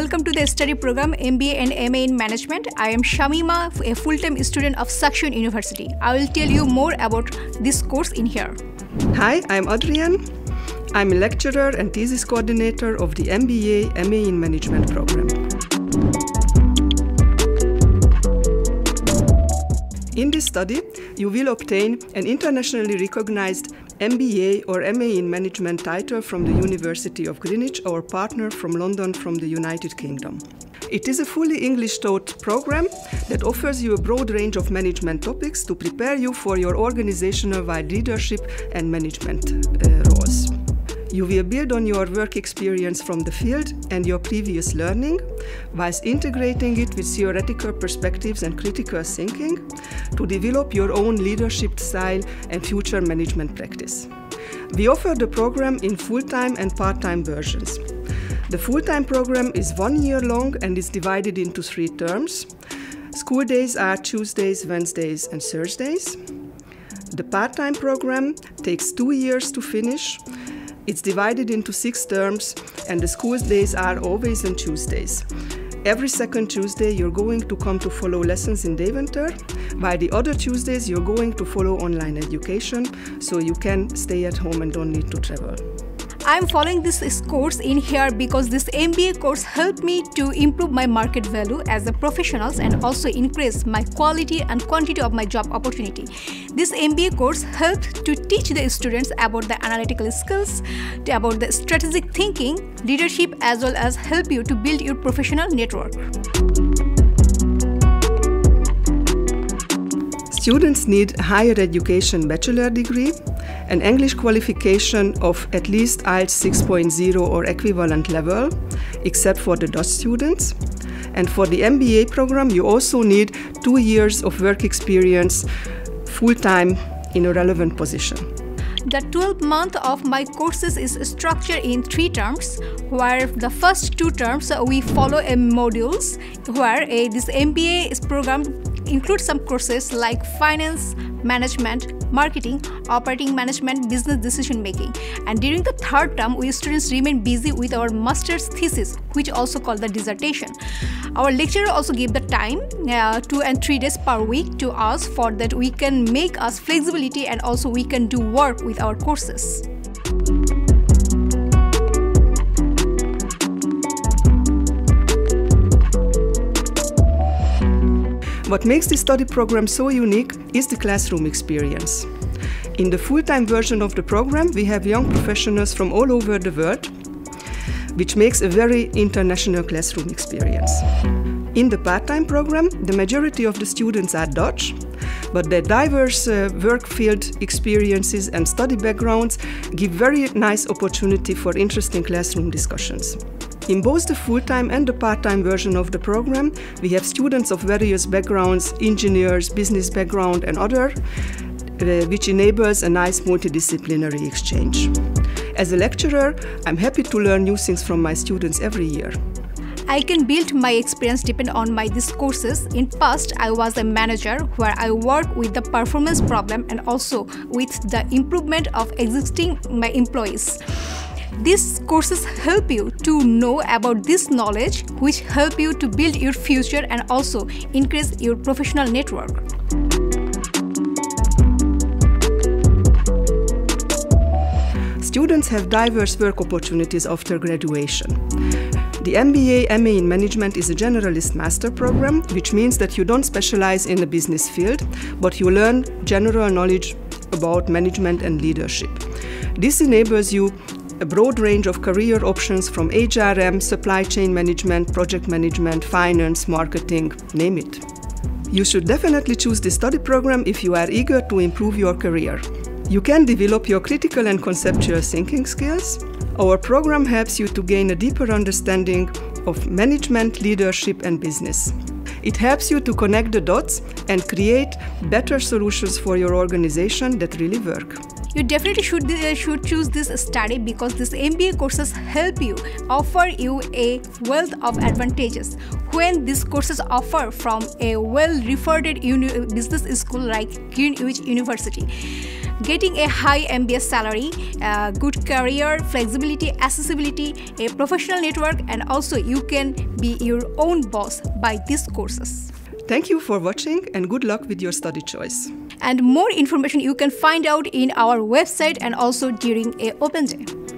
welcome to the study program MBA and MA in Management. I am Shamima, a full-time student of Saxion University. I will tell you more about this course in here. Hi, I'm Adrienn. I'm a lecturer and thesis coordinator of the MBA MA in Management program. In this study, you will obtain an internationally recognized MBA or MA in Management title from the University of Greenwich, our partner from London from the United Kingdom. It is a fully English taught program that offers you a broad range of management topics to prepare you for your organizational wide leadership and management uh. You will build on your work experience from the field and your previous learning, whilst integrating it with theoretical perspectives and critical thinking to develop your own leadership style and future management practice. We offer the program in full time and part time versions. The full time program is one year long and is divided into three terms. School days are Tuesdays, Wednesdays, and Thursdays. The part time program takes two years to finish it's divided into six terms, and the school days are always on Tuesdays. Every second Tuesday, you're going to come to follow lessons in Deventer. By the other Tuesdays, you're going to follow online education, so you can stay at home and don't need to travel. I'm following this course in here because this MBA course helped me to improve my market value as a professional and also increase my quality and quantity of my job opportunity. This MBA course helped to teach the students about the analytical skills, about the strategic thinking, leadership as well as help you to build your professional network. Students need higher education bachelor degree, an English qualification of at least IELTS 6.0 or equivalent level, except for the Dutch students. And for the MBA program, you also need two years of work experience full time in a relevant position. The 12 month of my courses is structured in three terms, where the first two terms we follow a modules, where a, this MBA program includes some courses like finance, management, marketing, operating management, business decision making. And during the third term, we students remain busy with our master's thesis, which also called the dissertation. Our lecturer also gave the time, uh, two and three days per week to us for that we can make us flexibility and also we can do work with our courses. What makes this study program so unique is the classroom experience. In the full-time version of the program, we have young professionals from all over the world, which makes a very international classroom experience. In the part-time program, the majority of the students are Dutch, but their diverse uh, work field experiences and study backgrounds give very nice opportunity for interesting classroom discussions. In both the full-time and the part-time version of the program, we have students of various backgrounds, engineers, business background and other, uh, which enables a nice multidisciplinary exchange. As a lecturer, I'm happy to learn new things from my students every year. I can build my experience depend on my these courses. In past, I was a manager where I work with the performance problem and also with the improvement of existing my employees. These courses help you to know about this knowledge which help you to build your future and also increase your professional network. Students have diverse work opportunities after graduation. The MBA MA in Management is a generalist master program, which means that you don't specialize in a business field, but you learn general knowledge about management and leadership. This enables you a broad range of career options from HRM, supply chain management, project management, finance, marketing, name it. You should definitely choose this study program if you are eager to improve your career. You can develop your critical and conceptual thinking skills. Our program helps you to gain a deeper understanding of management, leadership, and business. It helps you to connect the dots and create better solutions for your organization that really work you definitely should uh, should choose this study because these MBA courses help you offer you a wealth of advantages when these courses offer from a well-referred uni- business school like Greenwich University getting a high MBA salary, uh, good career, flexibility, accessibility, a professional network, and also you can be your own boss by these courses. Thank you for watching and good luck with your study choice and more information you can find out in our website and also during a open day.